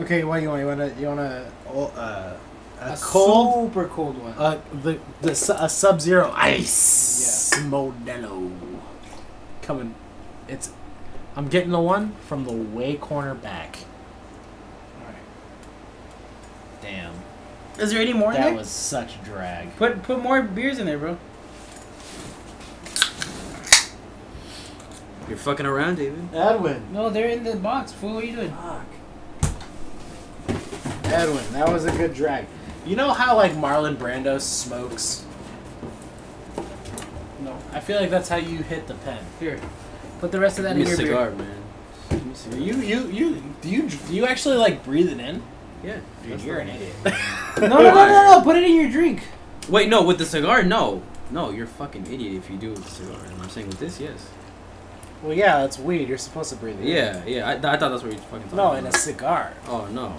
Okay, what do you want? You want to you want to uh, a, A cold super cold one. uh the the a sub zero ice Modelo coming. It's I'm getting the one from the way corner back. Alright. Damn, Is there any more in that there? was such drag. Put put more beers in there, bro. You're fucking around, David. Edwin, No, they're in the box. Fool, what are you doing? Edwin, that was a good drag. You know how like Marlon Brando smokes? No. I feel like that's how you hit the pen. Here. Put the rest of that Give in a your cigar, beer. man. Give me a cigar. You you you do you do you actually like breathe it in? Yeah. Dude, you're an idiot. No, no, no, no, no. Put it in your drink. Wait, no, with the cigar, no. No, you're a fucking idiot if you do it with the cigar. And I'm saying with this, yes. well, yeah, that's weed. You're supposed to breathe it. in. Yeah, yeah. I, I thought that's what you fucking talking No, about. in a cigar. Oh, no.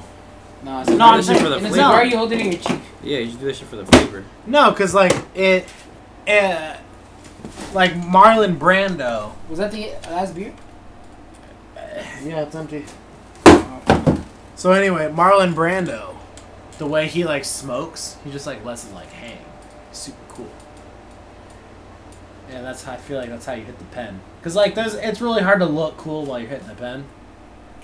No, No, no, I'm I'm saying saying for the in a flavor. cigar, you holding it in your cheek. Yeah, you should do that shit for the flavor. No, cause like it, uh, like Marlon Brando. Was that the last beer? Yeah, it's empty. So anyway, Marlon Brando, the way he like smokes, he just like lets it like hang. Super cool. Yeah, that's how I feel like that's how you hit the pen. Cause like there's, it's really hard to look cool while you're hitting the pen.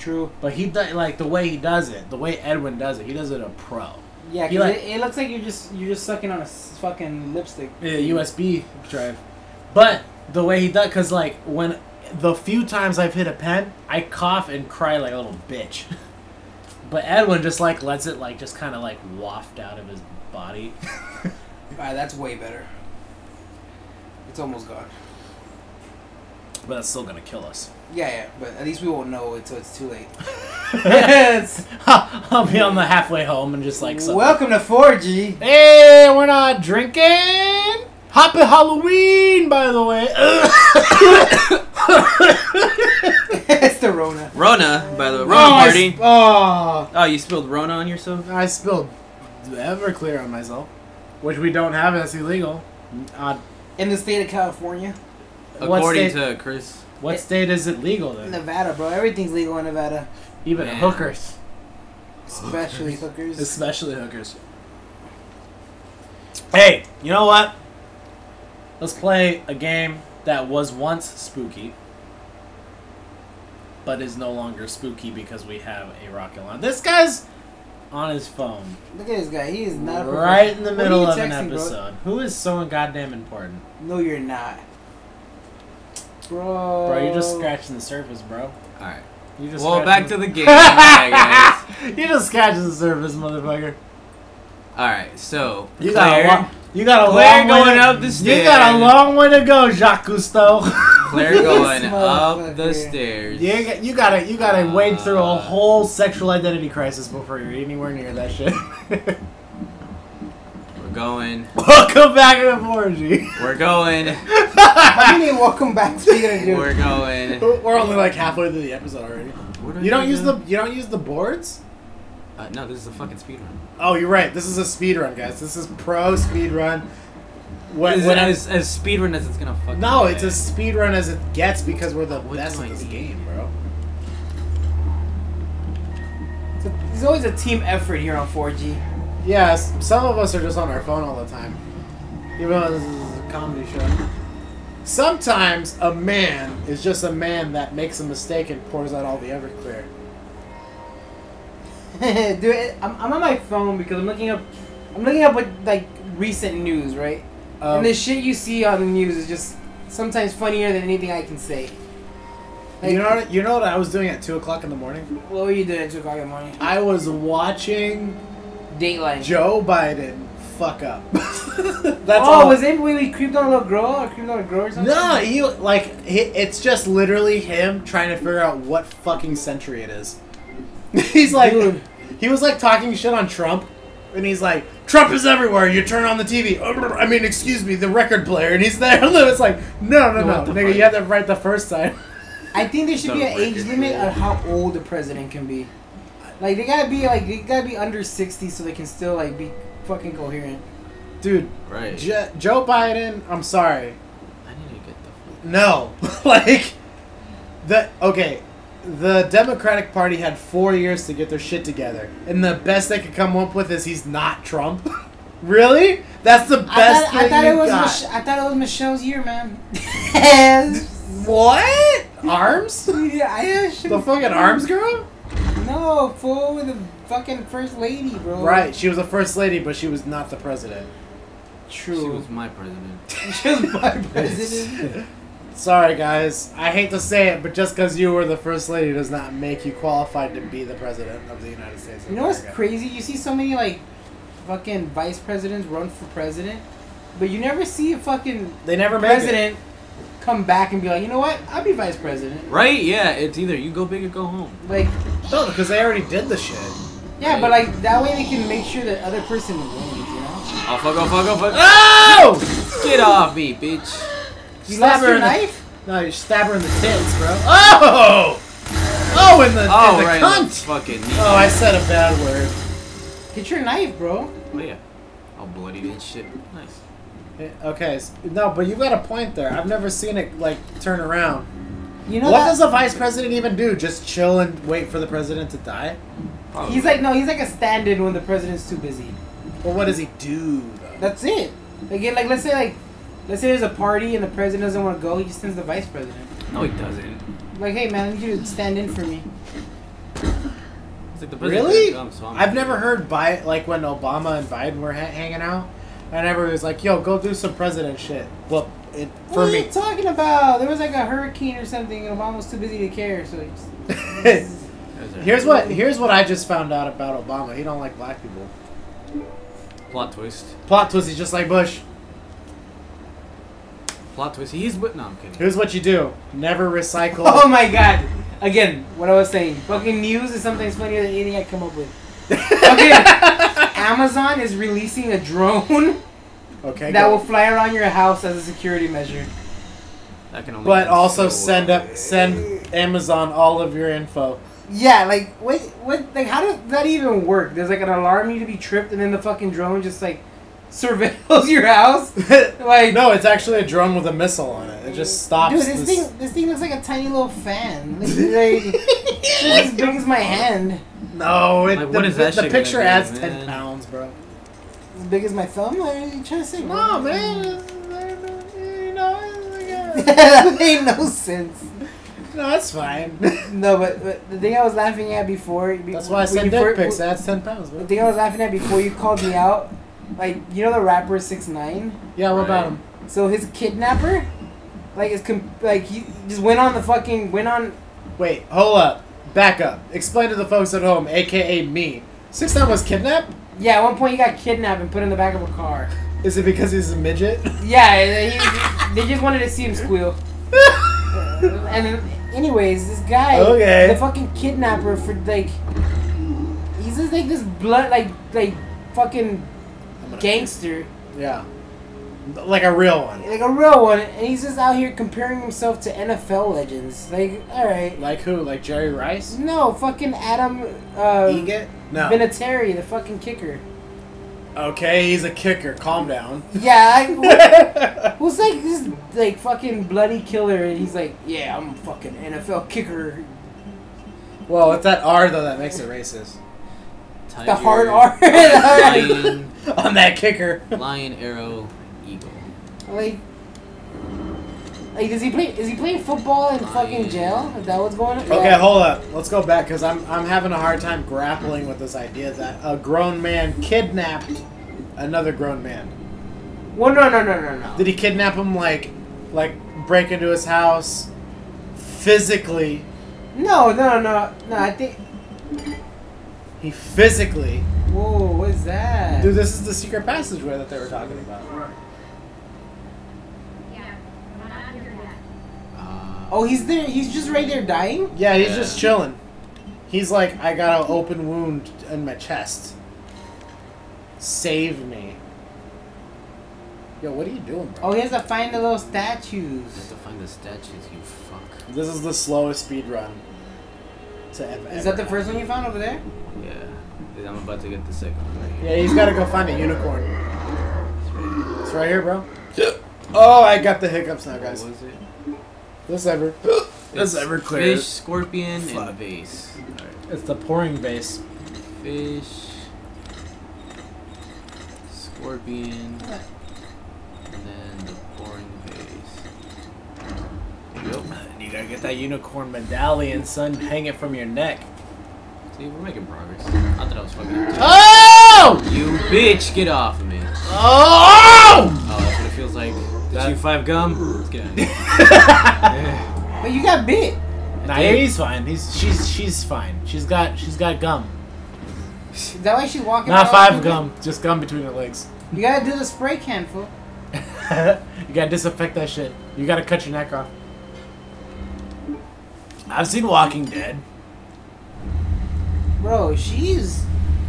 True. But he does like the way he does it, the way Edwin does it. He does it a pro. Yeah, He 'cause like- it, it looks like you're just you're just sucking on a fucking lipstick. Yeah, USB drive. But the way he does, cause like when the few times I've hit a pen, I cough and cry like a little bitch. but Edwin just like lets it like just kind of like waft out of his body. Alright, that's way better. It's almost gone. But that's still gonna kill us. Yeah, yeah, but at least we won't know until it's too late. I'll be on the halfway home and just like something. Welcome to 4G. Hey, we're not drinking. Happy Halloween, by the way. it's the Rona. Rona, by the way. Oh, Rona I party. s- oh, Oh, you spilled Rona on yourself? I spilled Everclear on myself, which we don't have. That's illegal. Uh, In the state of California, According to Chris. What state is it legal then? Nevada, bro. Everything's legal in Nevada, Even Man. hookers, especially hookers. especially hookers. Hey, you know what? Let's play a game that was once spooky, but is no longer spooky because we have a rocket launcher. This guy's on his phone, Look at this guy. He is not right in the middle you of an texting, bro? episode. Who is so goddamn important, No, you're not, bro. bro? You're just scratching the surface, bro. Alright. You just Well, back to the game. Alright, guys. you just scratching the surface, motherfucker. Alright, so. You got a Claire, long, you got a Claire long way going to, up the stairs. You got a long way to go, Jacques Cousteau. Claire going up the stairs. you, got- you gotta you gotta wade through a Uh. whole sexual identity crisis before you're anywhere near that shit. We're going. Welcome back to the 4G. We're going. How many welcome back to you? We're going. We're only like halfway through the episode already. What You don't we use the you don't use the boards. Uh, no, this is a fucking speed run. Oh, you're right. This is a speed run, guys. This is pro speed run. When, Is when it I- as, as speed run as it's gonna fucking no, get. it's as speed run as it gets because we're the What best do at this need? game, bro. It's a- There's always a team effort here on 4G. Yes, some of us are just on our phone all the time. Even though this is a comedy show. Sometimes a man is just a man that makes a mistake and pours out all the Everclear. Dude, I'm, I'm on my phone because I'm looking up. I'm looking up what like recent news, right? Um, and the shit you see on the news is just sometimes funnier than anything I can say. Like, you know what? You know what I was doing at two o'clock in the morning? what were you doing at two o'clock in the morning? I was watching Dateline. Joe Biden fuck up. That's oh, all. was it when he creeped on a little girl or creeped on a girl or something? no, he like he, it's just literally him trying to figure out what fucking century it is. He's like, Dude. he was like talking shit on Trump, and he's like, Trump is everywhere. You turn on the TV. I mean, excuse me, the record player, and he's there. And it's like, no, no, No, no, nigga, fuck? you had that right the first time. I think there should So be an age limit on how old the president can be. Like they gotta be like they gotta be under sixty so they can still like be fucking coherent. Dude, right. J- Joe Biden. I'm sorry. I need to get the. No, like the okay. the Democratic Party had four years to get their shit together, and the best they could come up with is he's not Trump. really? That's the I best thought, I thought you it was got. Mich- I thought it was Michelle's year, man. what? Arms? yeah, I should the fucking arms girl? No, fool with the fucking first lady, bro. Right. She was the first lady, but she was not the president. True. She was my president. She was my president. Sorry, guys. I hate to say it, but just because you were the first lady does not make you qualified to be the president of the United States. Of You know what's America. crazy? You see so many like fucking vice presidents run for president, but you never see a fucking They never president come back and be like, you know what? I'll be vice president. Right? Yeah. It's either you go big or go home. Like, No, because they already did the shit. yeah, but like that way they can make sure that other person wins. You know? Oh fuck! Oh fuck! Oh fuck! Oh! Get off me, bitch! You Stab lost her your in the- knife? No, you stab her in the tits, bro. Oh! Oh, in the, Oh in the right, cunt! fucking knee. Oh, I said a bad word. Get your knife, bro. Oh yeah. All bloodied and shit. Nice. Eh, Okay, s- no, but you got a point there. I've never seen it like turn around. You know what that? does the vice president even do? Just chill and wait for the president to die? Probably. He's like no, he's like a stand-in when the president's too busy. Well, what does he do though? That's it. Like, it- like let's say like, let's say there's a party and the president doesn't want to go, he just sends the vice president. No, he doesn't. Like, hey man, I need you to stand in for me. It's like the Really? come, so I'm- I've never heard Bi like when Obama and Biden were ha- hanging out. I never was like, "Yo, go do some president shit." Well, it, for what are me, you talking about? There was like a hurricane or something, and Obama was too busy to care. So, he just, here's what here's what I just found out about Obama. He don't like black people. plot twist. Plot twist. He's just like Bush. Plot twist. He's but no, I'm kidding. Here's what you do: never recycle. oh my god! Again, what I was saying, fucking news is something funnier than anything I come up with. Okay, Amazon is releasing a drone okay, that go. will fly around your house as a security measure. That can only but also so send up send Amazon all of your info. Yeah, like wait, what? Like, how does that even work? There's like an alarm you to be tripped, and then the fucking drone just like surveils your house. Like, no, it's actually a drone with a missile on it. It just stops. dude, this this- thing, this thing looks like a tiny little fan. Like, like it's as big as my hand, No, it, Like, the, what is that the shit picture gonna do, adds ten pounds, bro. As big as my thumb. What are you trying to say? No, man. You know, it's that made no sense. no, that's fine. No, but, but the thing I was laughing at before. That's why I when send dick fir- pics. That's ten pounds, Bro. The thing I was laughing at before you called me out, like you know the rapper Six Nine. Yeah, what about him? So his kidnapper, like is com- like he just went on the fucking went on. Wait, hold up. Back up. Explain to the folks at home, aka me. Six Nine was kidnapped. Yeah, at one point he got kidnapped and put in the back of a car. Is it because he's a midget? Yeah, he, they just wanted to see him squeal. And anyways, this guy, Okay. the fucking kidnapper for like, he's just like this blood, like like fucking gangster, Yeah. Like a real one. like a real one, and he's just out here comparing himself to NFL legends. Like, all right, Like who? Like Jerry Rice? no, fucking Adam uh, Eget? No. Vinatieri, the fucking kicker. Okay, he's a kicker. Calm down. Yeah, I, who's like this like fucking bloody killer, and he's like, yeah, I'm a fucking NFL kicker. well, with that R though, that makes it racist. Tiger, The hard R. Lion, On that kicker. lion, arrow, eagle. Like, like does he play? Is he playing football in fucking jail? Is that what's going on? Okay, hold up. Let's go back because I'm I'm having a hard time grappling with this idea that a grown man kidnapped another grown man. Well, no, no, no, no, no. Did he kidnap him like like break into his house physically? No, no, no, no. I think. He physically. Whoa, what is that? Dude, this is the secret passageway that they were talking about. Uh, Oh, he's there. He's just right there dying. Yeah, he's Yeah. just chilling. He's like, I got an open wound in my chest. Save me. Yo, what are you doing, bro? Oh, he has to find the little I have statues. to find the statues, you fuck. This is the slowest speed run. To ever, Is that the first one you found over there? Yeah. I'm about to get the second one right here. Yeah, he's got to go find a unicorn. It's right here, bro. Oh, I got the hiccups now, What guys. was it? This ever. This It's Everclear. Fish, scorpion, Fuck. and vase. It's the pouring vase. Fish, scorpion, and then the pouring vase. Yep. You gotta get that unicorn medallion, son. Hang it from your neck. See, we're making progress. I thought I was fucking. up. Oh! You bitch, get off of me. Oh! Oh, that's what it feels like. Did That- you five gum? Let's get out of. But you got bit. Nah, he's fine. He's she's she's fine. She's got she's got gum. Is that why she's walking? Not five with gum, just gum between her legs. You gotta do the spray can, fool. you gotta disinfect that shit. You gotta cut your neck off. I've seen Walking Dead. Bro, she's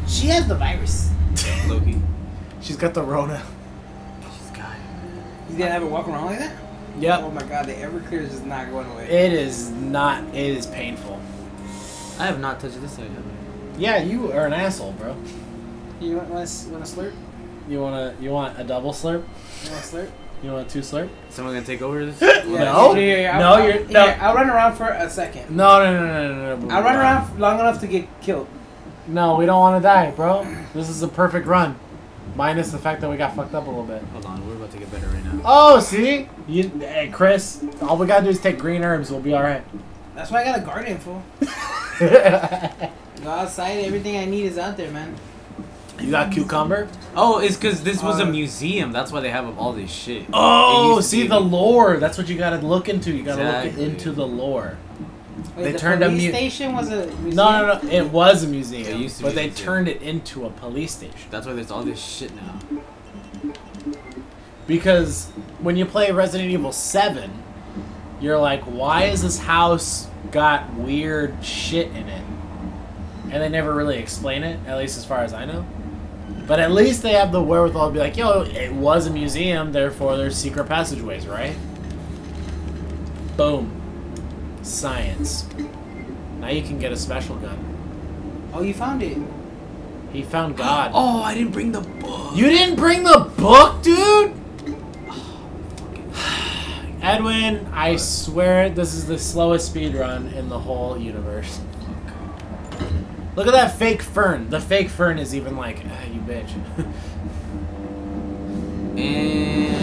she has the virus. Loki. She's got the Rona. She's got it. You gonna have her walk around like that? Oh my god, the Everclear is just not going away. It is not. It is painful. I have not touched this side yet. Yeah, you are an asshole, bro. You want want to slurp? You wanna you want a double slurp? You want to slurp? You want two slurp? Someone gonna take over this? No. yeah, yeah, No, I'll, you're- no. here, I'll run around for a second. No, no, no, no, no, no. no. I'll run around long enough to get killed. No, we don't want to die, bro. This is a perfect run, minus the fact that we got fucked up a little bit. Hold on, we're about to get better right now. Oh, see, you, hey, Chris. All we gotta do is take green herbs. We'll be all right. That's why I got a garden, fool. Go outside, everything I need is out there, man. you got cucumber. Oh, it's because this was a Uh, museum. That's why they have all this shit. Oh, see the lore. That's what you gotta look into. You gotta look into the lore. Wait, They the turned a police mu- station was a museum? No, no, no. It was a museum, It used to but be a they museum. turned it into a police station. That's why there's all this shit now. Because when you play Resident Evil 7, you're like, why is this house got weird shit in it? And they never really explain it, at least as far as I know. But at least they have the wherewithal to be like, yo, it was a museum, therefore there's secret passageways, right? Boom. Science. Now you can get a special gun. Oh, you found it. He found God. Oh, I didn't bring the book. You didn't bring the book, dude? Edwin, I swear this is the slowest speed run in the whole universe. Look at that fake fern. The fake fern is even like, ah, you bitch. And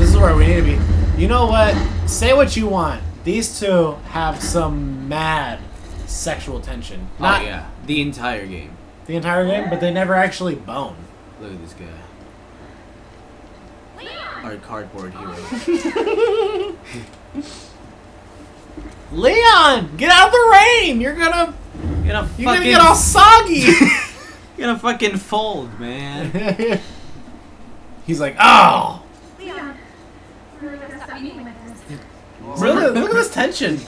this is where we need to be. You know what? Say what you want. These two have some mad sexual tension. Not oh yeah, the entire game. the entire game, but they never actually bone. Look at this guy. Our cardboard hero. Leon, get out of the rain! You're gonna, You're gonna you're gonna get all soggy. you're gonna fucking fold, man. He's like, oh. Leon, we're gonna stop eating with this. Look at, this tension.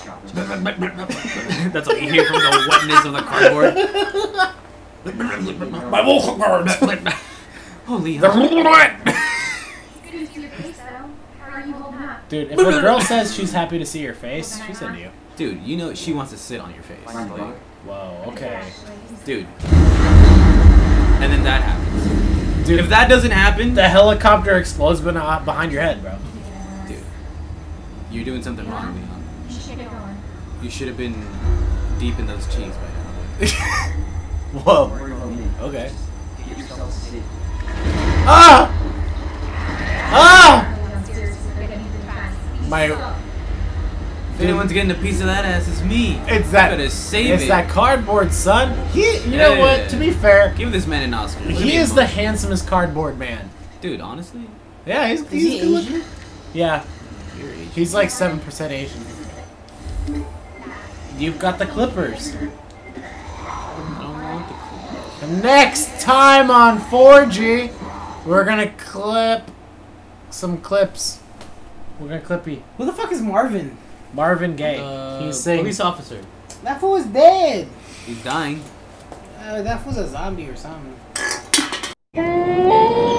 That's what you hear from the wetness of the cardboard. My vocal cords. Oh, Holy They're hell. wet. It's to see your face, though. How are you holding up? Dude, if a girl says she's happy to see your face, she's into you. Dude, you know she wants to sit on your face. Like, Whoa, okay. dude. And then that happens. Dude, If that doesn't happen, the helicopter explodes behind your head, bro. dude, you're doing something wrong, Leon. You should get going. You should have been deep in those cheese by now. Whoa. Okay. Ah! Ah! Leon, seriously, we're gonna need the fast. My, If anyone's getting a piece of that ass, it's me. it's that. You better save It's it. that cardboard, son. He, you know Yeah. what? To be fair, Give this man an Oscar. Look he is the emotional. handsomest cardboard man. Dude, honestly, Yeah, he's, he's he good looking. Asian? Yeah, he's like seven percent Asian. You've got the Clippers. I don't want the Next time on 4G, we're gonna clip some clips. We're gonna clippy Who the fuck is Marvin? Marvin Gaye. Uh, He's saying police officer. That fool is dead. He's dying. Uh, that fool's a zombie or something. Leon,